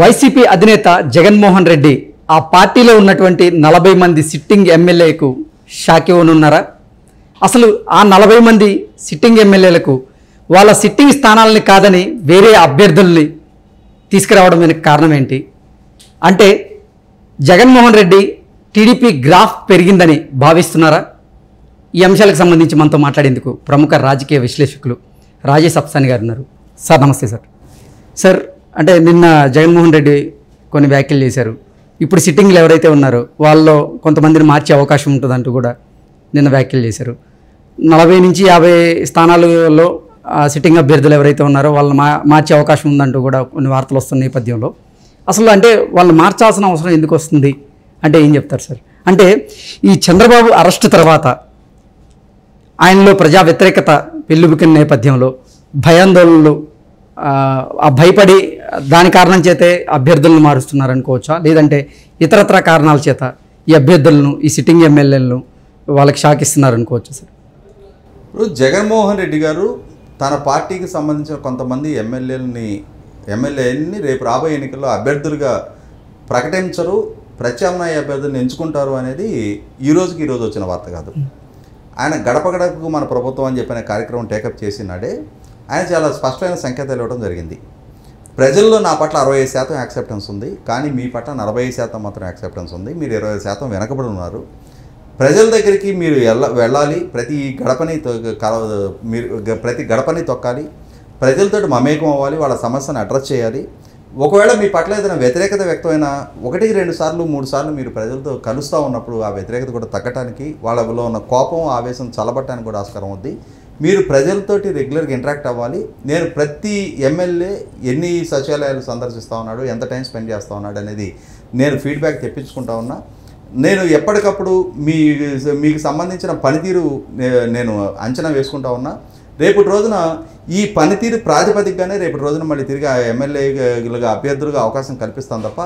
YCP అధినేత జగన్మోహన్ రెడ్డి ఆ పార్టీలో ఉన్నటువంటి నలభై మంది సిట్టింగ్ ఎమ్మెల్యేకు షాక్ ఇవ్వనున్నారా? అసలు ఆ నలభై మంది సిట్టింగ్ ఎమ్మెల్యేలకు వాళ్ళ సిట్టింగ్ స్థానాలని కాదని వేరే అభ్యర్థుల్ని తీసుకురావడం వెనక కారణం ఏంటి? అంటే జగన్మోహన్ రెడ్డి టీడీపీ గ్రాఫ్ పెరిగిందని భావిస్తున్నారా? ఈ అంశాలకు సంబంధించి మనతో మాట్లాడేందుకు ప్రముఖ రాజకీయ విశ్లేషకులు రాజేష్ అప్సాని గారు ఉన్నారు. సార్ నమస్తే సార్. సార్ అంటే నిన్న జగన్మోహన్ రెడ్డి కొన్ని వ్యాఖ్యలు చేశారు. ఇప్పుడు సిట్టింగ్లు ఎవరైతే ఉన్నారో వాళ్ళలో కొంతమందిని మార్చే అవకాశం ఉంటుందంటూ కూడా నిన్న వ్యాఖ్యలు చేశారు. నలభై నుంచి యాభై స్థానాలలో సిట్టింగ్ అభ్యర్థులు ఎవరైతే ఉన్నారో వాళ్ళని మా మార్చే అవకాశం ఉందంటూ కూడా కొన్ని వార్తలు వస్తున్న నేపథ్యంలో. అసలు అంటే వాళ్ళని మార్చాల్సిన అవసరం ఎందుకు వస్తుంది? అంటే ఏం చెప్తారు సార్? అంటే ఈ చంద్రబాబు అరెస్ట్ తర్వాత ఆయనలో ప్రజా వ్యతిరేకత పెళ్ళుబికిన నేపథ్యంలో భయాందోళనలు ఆ భయపడి దాని కారణం చేతే అభ్యర్థులను మారుస్తున్నారు అనుకోవచ్చా? లేదంటే ఇతరత్ర కారణాల చేత ఈ అభ్యర్థులను ఈ సిట్టింగ్ ఎమ్మెల్యేలను వాళ్ళకి షాక్ ఇస్తున్నారు అనుకోవచ్చు సార్? ఇప్పుడు జగన్మోహన్ రెడ్డి గారు తన పార్టీకి సంబంధించిన కొంతమంది ఎమ్మెల్యేలని ఎమ్మెల్యేని రేపు రాబోయే ఎన్నికల్లో అభ్యర్థులుగా ప్రకటించరు ప్రత్యామ్నాయ అభ్యర్థులను ఎంచుకుంటారు అనేది ఈ రోజుకి ఈరోజు వచ్చిన వార్త కాదు. ఆయన గడప గడపకు మన ప్రభుత్వం అని చెప్పిన కార్యక్రమం టేకప్ చేసినాడే ఆయన చాలా స్పష్టమైన సంకేతాలు ఇవ్వడం జరిగింది. ప్రజల్లో నా పట్ల అరవై శాతం యాక్సెప్టెన్స్ ఉంది. కానీ మీ పట్ల నలభై శాతం మాత్రం యాక్సెప్టెన్స్ ఉంది. మీరు ఇరవై శాతం వెనకబడి ఉన్నారు. ప్రజల దగ్గరికి మీరు వెళ్ళ వెళ్ళాలి. ప్రతి గడపని కల- మీరు ప్రతి గడపని తొక్కాలి. ప్రజలతో మమేకం అవ్వాలి. వాళ్ళ సమస్యను అడ్రస్ చేయాలి. ఒకవేళ మీ పట్ల ఏదైనా వ్యతిరేకత వ్యక్తమైన ఒకటి రెండు సార్లు మూడు సార్లు మీరు ప్రజలతో కలుస్తూ ఉన్నప్పుడు ఆ వ్యతిరేకత కూడా తగ్గటానికి వాళ్ళలో ఉన్న కోపం ఆవేశం చల్లబట్టడానికి కూడా ఆస్కారం ఉంది. మీరు ప్రజలతోటి రెగ్యులర్గా ఇంటరాక్ట్ అవ్వాలి. నేను ప్రతి ఎమ్మెల్యే ఎన్ని సచివాలయాలు సందర్శిస్తూ ఉన్నాడు ఎంత టైం స్పెండ్ చేస్తూ ఉన్నాడు అనేది నేను ఫీడ్బ్యాక్ తెప్పించుకుంటా ఉన్నా. నేను ఎప్పటికప్పుడు మీ మీకు సంబంధించిన పనితీరు నే- నేను అంచనా వేసుకుంటా ఉన్నా. రేపటి రోజున ఈ పనితీరు ప్రాతిపదికగానే రేపటి రోజున మళ్ళీ తిరిగి ఎమ్మెల్యేలుగా అభ్యర్థులుగా అవకాశం కల్పిస్తాం తప్ప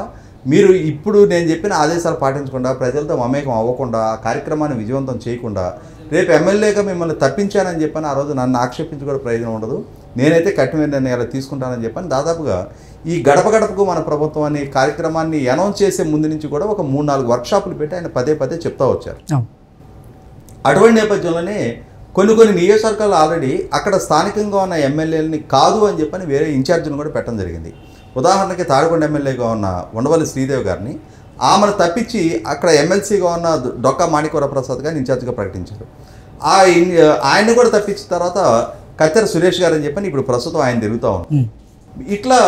మీరు ఇప్పుడు నేను చెప్పిన ఆదేశాలు పాటించకుండా ప్రజలతో మమేకం అవ్వకుండా కార్యక్రమాన్ని విజయవంతం చేయకుండా రేపు ఎమ్మెల్యేగా మిమ్మల్ని తప్పించానని చెప్పని ఆ రోజు నన్ను ఆక్షేపించుకోవడం ప్రయోజనం ఉండదు. నేనైతే కఠినమైన నిర్ణయాలు తీసుకుంటానని చెప్పని దాదాపుగా ఈ గడప గడపకు మన ప్రభుత్వం అనే కార్యక్రమాన్ని అనౌన్స్ చేసే ముందు నుంచి కూడా ఒక మూడు నాలుగు వర్క్షాపులు పెట్టి ఆయన పదే పదే చెప్తా వచ్చారు. అటువంటి నేపథ్యంలోనే కొన్ని కొన్ని నియోజకవర్గాలు ఆల్రెడీ అక్కడ స్థానికంగా ఉన్న ఎమ్మెల్యేలని కాదు అని చెప్పని వేరే ఇన్ఛార్జిని కూడా పెట్టడం జరిగింది. ఉదాహరణకి తాడికొండ ఎమ్మెల్యేగా ఉన్న ఉండవల్లి శ్రీదేవి గారిని ఆమెను తప్పించి అక్కడ ఎమ్మెల్సీగా ఉన్న డొక్కా మాణిక్వర ప్రసాద్ గారిని ఇన్ఛార్జిగా ప్రకటించారు. ఆ ఆయన్ని కూడా తప్పించిన తర్వాత కత్తెర సురేష్ గారు అని చెప్పని ఇప్పుడు ప్రస్తుతం ఆయన తిరుగుతూ ఉన్నారు. ఇట్లా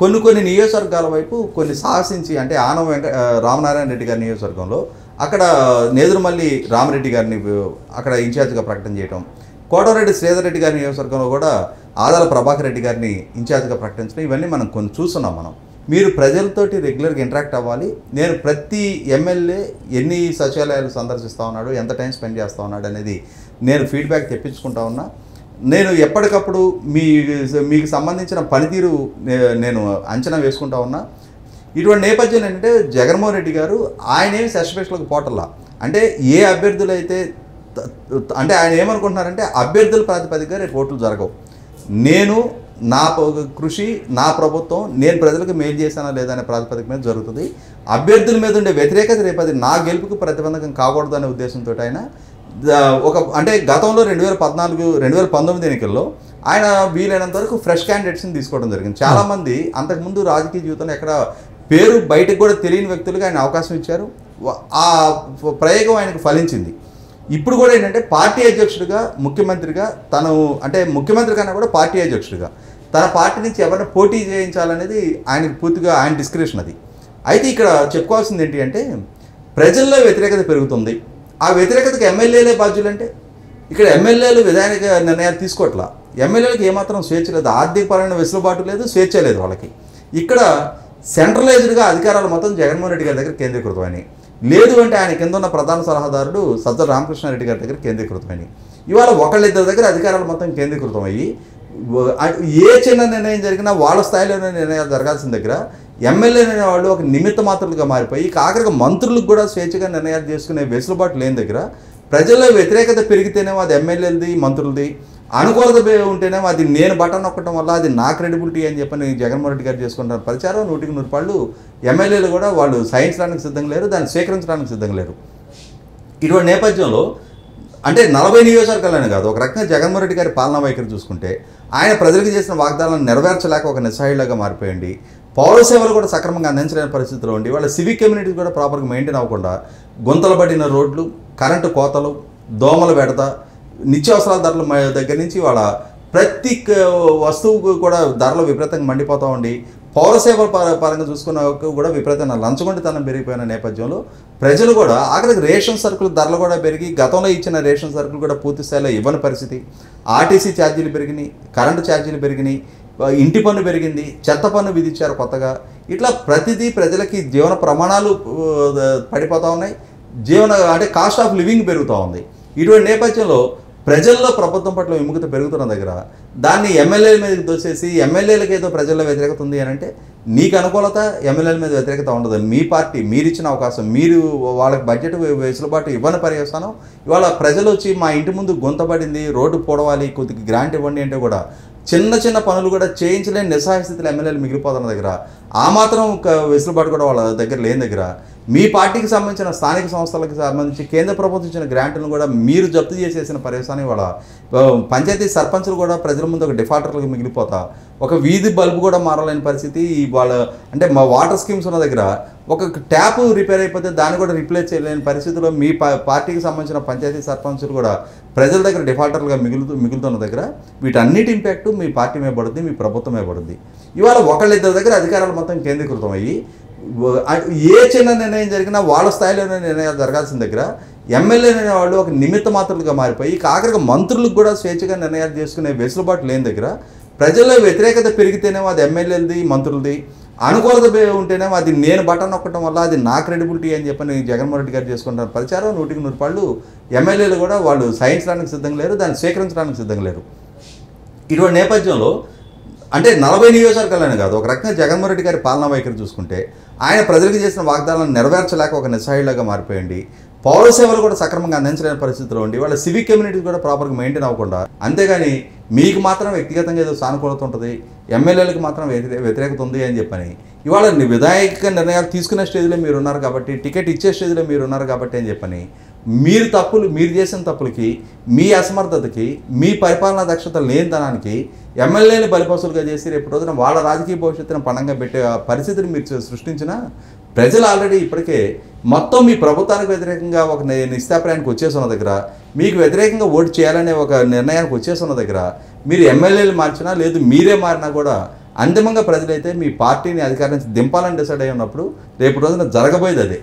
కొన్ని కొన్ని నియోజకవర్గాల వైపు కొన్ని సాహసించి అంటే ఆనం వెంక రామనారాయణ రెడ్డి గారి నియోజకవర్గంలో అక్కడ నేదురుమల్లి రామరెడ్డి గారిని అక్కడ ఇన్ఛార్జ్గా ప్రకటన చేయటం కోటరెడ్డి శ్రీధర్ రెడ్డి గారి నియోజకవర్గంలో కూడా ఆదాల ప్రభాకర్ రెడ్డి గారిని ఇన్ఛార్జ్గా ప్రకటించడం ఇవన్నీ మనం కొన్ని చూస్తున్నాం మనం. మీరు ప్రజలతోటి రెగ్యులర్గా ఇంటరాక్ట్ అవ్వాలి. నేను ప్రతి ఎమ్మెల్యే ఎన్ని సచివాలయాలు సందర్శిస్తూ ఉన్నాడు ఎంత టైం స్పెండ్ చేస్తూ ఉన్నాడు అనేది నేను ఫీడ్బ్యాక్ తెప్పించుకుంటా ఉన్నా. నేను ఎప్పటికప్పుడు మీ మీకు సంబంధించిన పనితీరు నే- నేను అంచనా వేసుకుంటా ఉన్నా. ఇటువంటి నేపథ్యం ఏంటంటే జగన్మోహన్ రెడ్డి గారు ఆయనేమి సస్పెషన్లకు పోటల్లా. అంటే ఏ అభ్యర్థులు అయితే అంటే ఆయన ఏమనుకుంటున్నారంటే అభ్యర్థుల ప్రాతిపదికగా రేపు ఓట్లు జరగవు. నేను నా కృషి నా ప్రభుత్వం నేను ప్రజలకు మేలు చేశానా లేదా అనే ప్రాతిపదిక మీద జరుగుతుంది. అభ్యర్థుల మీద ఉండే వ్యతిరేకత రేపు అది నా గెలుపుకు ప్రతిబంధకం కాకూడదు అనే ఉద్దేశంతో ఆయన ఒక అంటే గతంలో రెండు వేల పద్నాలుగు రెండు వేల పంతొమ్మిది ఎన్నికల్లో ఆయన వీలైనంత వరకు ఫ్రెష్ క్యాండిడేట్స్ని తీసుకోవడం జరిగింది. చాలామంది అంతకుముందు రాజకీయ జీవితంలో ఎక్కడ పేరు బయటకు కూడా తెలియని వ్యక్తులుగా ఆయన అవకాశం ఇచ్చారు. ఆ ప్రయోగం ఆయనకు ఫలించింది. ఇప్పుడు కూడా ఏంటంటే పార్టీ అధ్యక్షుడిగా ముఖ్యమంత్రిగా తను అంటే ముఖ్యమంత్రి కన్నా కూడా పార్టీ అధ్యక్షుడిగా. తన పార్టీ నుంచి ఎవరిని పోటీ చేయించాలనేది ఆయనకు పూర్తిగా ఆయన డిస్క్రిప్షన్ అది. అయితే ఇక్కడ చెప్పుకోవాల్సింది ఏంటి అంటే ప్రజల్లో వ్యతిరేకత పెరుగుతుంది. ఆ వ్యతిరేకతకు ఎమ్మెల్యేలే బాధ్యులంటే? ఇక్కడ ఎమ్మెల్యేలు విధానిక నిర్ణయాలు తీసుకోవట్లా ఎమ్మెల్యేలకు ఏమాత్రం స్వేచ్ఛ లేదు. ఆర్థికపరమైన వెసులుబాటు లేదు స్వేచ్ఛ లేదు వాళ్ళకి. ఇక్కడ సెంట్రలైజ్డ్గా అధికారాలు మొత్తం జగన్మోహన్ రెడ్డి గారి దగ్గర కేంద్రీకృతమైనవి. లేదు అంటే ఆయన కింద ఉన్న ప్రధాన సలహాదారుడు సజ్జల రామకృష్ణారెడ్డి గారి దగ్గర కేంద్రీకృతమైనవి ఇవాళ ఒకళ్ళిద్దరి దగ్గర అధికారాలు మొత్తం కేంద్రీకృతమయ్యి. ఏ చిన్న నిర్ణయం జరిగినా వాళ్ళ స్థాయిలోనే నిర్ణయాలు జరగాల్సిన దగ్గర ఎమ్మెల్యే అనే వాళ్ళు ఒక నిమిత్త మాత్రులుగా మారిపోయి ఆఖరికి మంత్రులకు కూడా స్వేచ్ఛగా నిర్ణయాలు చేసుకునే వెసులుబాటు లేని దగ్గర ప్రజల్లో వ్యతిరేకత పెరిగితేనే అది ఎమ్మెల్యేలది మంత్రులది అనుకూలత ఉంటేనే ఉంటేనేమో అది నేను బటన్ నొక్కడం వల్ల అది నా క్రెడిబిలిటీ అని చెప్పని జగన్మోహన్ రెడ్డి గారు చేసుకుంటారు ప్రచారం నూటికి నూరు పళ్ళు. ఎమ్మెల్యేలు కూడా వాళ్ళు సహించడానికి సిద్ధంగా లేరు దాన్ని స్వీకరించడానికి సిద్ధంగా లేరు. ఇటువంటి నేపథ్యంలో అంటే నలభై నియోజకవర్గాలని కాదు ఒక రకంగా జగన్మోహన్ రెడ్డి గారి పాలనా వైఖరి చూసుకుంటే ఆయన ప్రజలకు చేసిన వాగ్దానాలను నెరవేర్చలేక ఒక నిస్సాయిలాగా మారిపోయండి. పౌర సేవలు కూడా సక్రమంగా అందించలేని పరిస్థితిలో ఉండి వాళ్ళ సివిక్ కమ్యూనిటీస్ కూడా ప్రాపర్గా మెయింటైన్ అవ్వకుండా గుంతలు పడిన రోడ్లు కరెంటు కోతలు దోమల బెడత నిత్యావసరాల ధరల దగ్గర నుంచి వాళ్ళ ప్రతి వస్తువుకు కూడా ధరలు విపరీతంగా మండిపోతూ ఉండి పౌర సేవల పర- పరంగా చూసుకున్న కూడా విపరీతంగా లంచగొండితనం పెరిగిపోయిన నేపథ్యంలో ప్రజలు కూడా ఆఖరికి రేషన్ సరుకుల ధరలు కూడా పెరిగి గతంలో ఇచ్చిన రేషన్ సరుకులు కూడా పూర్తి స్థాయిలో ఇవ్వని పరిస్థితి. ఆర్టీసీ ఛార్జీలు పెరిగినాయి కరెంటు ఛార్జీలు పెరిగినాయి ఇంటి పన్ను పెరిగింది చెత్త పన్ను విధించారు కొత్తగా. ఇట్లా ప్రతిదీ ప్రజలకి జీవన ప్రమాణాలు పడిపోతూ ఉన్నాయి. జీవన అంటే కాస్ట్ ఆఫ్ లివింగ్ పెరుగుతూ ఉంది. ఇటువంటి నేపథ్యంలో ప్రజల్లో ప్రభుత్వం పట్ల విముఖత పెరుగుతున్న దగ్గర దాన్ని ఎమ్మెల్యేల మీదకి దోసేసి ఎమ్మెల్యేలకు ఏదో ప్రజల్లో వ్యతిరేకత ఉంది అని అంటే నీకు అనుకూలత ఎమ్మెల్యేల మీద వ్యతిరేకత ఉండదు. మీ పార్టీ మీరు ఇచ్చిన అవకాశం మీరు వాళ్ళకి బడ్జెట్ వెసులుబాటు ఇవ్వని పర్యవసానం. ఇవాళ ప్రజలు వచ్చి మా ఇంటి ముందు గుంతపడింది రోడ్డు పొడవాలి కొద్దిగా గ్రాంట్ ఇవ్వండి అంటే కూడా చిన్న చిన్న పనులు కూడా చేయించలేని నిస్సహాయ స్థితిలో ఎమ్మెల్యేలు మిగిలిపోతున్న దగ్గర ఆ మాత్రం ఒక వెసులుబాటు కూడా వాళ్ళ దగ్గర లేని దగ్గర మీ పార్టీకి సంబంధించిన స్థానిక సంస్థలకు సంబంధించి కేంద్ర ప్రభుత్వం ఇచ్చిన గ్రాంట్లను కూడా మీరు జప్తు చేసేసిన పర్యవసానం వాళ్ళ పంచాయతీ సర్పంచులు కూడా ప్రజల ముందు ఒక డిఫాల్టర్లకు మిగిలిపోతా ఒక వీధి బల్బు కూడా మారలేని పరిస్థితి ఈ వాళ్ళ అంటే మా వాటర్ స్కీమ్స్ ఉన్న దగ్గర ఒక ట్యాప్ రిపేర్ అయిపోతే దాన్ని కూడా రిప్లేస్ చేయలేని పరిస్థితిలో మీ పార్టీకి సంబంధించిన పంచాయతీ సర్పంచులు కూడా ప్రజల దగ్గర డిఫాల్టర్లుగా మిగులుతూ మిగులుతున్న దగ్గర వీటన్నిటి ఇంపాక్ట్ మీ పార్టీ మీద పడుతుంది మీ ప్రభుత్వం మీద పడుద్ది. ఇవాళ ఒకళ్ళిద్దరి దగ్గర అధికారాలు మొత్తం కేంద్రీకృతం అయ్యి ఏ చిన్న నిర్ణయం జరిగినా వాళ్ళ స్థాయిలోనే నిర్ణయాలు జరగాల్సిన దగ్గర ఎమ్మెల్యే అనే వాళ్ళు ఒక నిమిత్త మాత్రలుగా మారిపోయి ఆఖరికి మంత్రులకు కూడా స్వేచ్ఛగా నిర్ణయాలు చేసుకునే వెసులుబాటు లేని దగ్గర ప్రజల్లో వ్యతిరేకత పెరిగితేనే అది ఎమ్మెల్యేలది మంత్రులది అనుకూలత ఉంటేనే ఉంటేనేమో అది నేను బటన్ నొక్కడం వల్ల అది నా క్రెడిబిలిటీ అని చెప్పని జగన్మోహన్ రెడ్డి గారు చేసుకుంటారు ప్రచారం నూటికి నూరు పళ్ళు. ఎమ్మెల్యేలు కూడా వాళ్ళు సహించడానికి సిద్ధంగా లేరు దాన్ని స్వీకరించడానికి సిద్ధంగా లేరు. ఇటువంటి నేపథ్యంలో అంటే నలభై నియోజకవర్గాలని కాదు ఒక రకంగా జగన్మోహన్ రెడ్డి గారి పాలనా వైఖరి చూసుకుంటే ఆయన ప్రజలకు చేసిన వాగ్దానాలను నెరవేర్చలేక ఒక నిస్సాయిలాగా మారిపోయండి. పౌర సేవలు కూడా సక్రమంగా అందించలేని పరిస్థితిలో ఉండి వాళ్ళ సివిక్ కమ్యూనిటీ కూడా ప్రాపర్గా మెయింటైన్ అవ్వకుండా అంతేగాని మీకు మాత్రం వ్యక్తిగతంగా ఏదో సానుకూలత ఉంటుంది ఎమ్మెల్యేలకు మాత్రం వ్యతిరే- వ్యతిరేకత ఉంది అని చెప్పని ఇవాళ విధాయక నిర్ణయాలు తీసుకునే స్టేజ్లో మీరు ఉన్నారు కాబట్టి టికెట్ ఇచ్చే స్టేజ్లో మీరు ఉన్నారు కాబట్టి అని చెప్పని మీరు తప్పులు మీరు చేసిన తప్పులకి మీ అసమర్థతకి మీ పరిపాలనా దక్షత లేనితనానికి ఎమ్మెల్యేని బలిపసులుగా చేసి రేపు రోజున వాళ్ళ రాజకీయ భవిష్యత్తును పణంగా పెట్టే ఆ పరిస్థితిని మీరు సృష్టించిన ప్రజలు ఆల్రెడీ ఇప్పటికే మొత్తం మీ ప్రభుత్వానికి వ్యతిరేకంగా ఒక నిస్తాప్రాయానికి వచ్చేస్తున్న దగ్గర మీకు వ్యతిరేకంగా ఓటు చేయాలనే ఒక నిర్ణయానికి వచ్చేస్తున్న దగ్గర మీరు ఎమ్మెల్యేలు మార్చినా లేదు మీరే మారినా కూడా అంతిమంగా ప్రజలైతే మీ పార్టీని అధికారం నుంచి దింపాలని డిసైడ్ అయి ఉన్నప్పుడు రేపు రోజున జరగబోయేది అదే.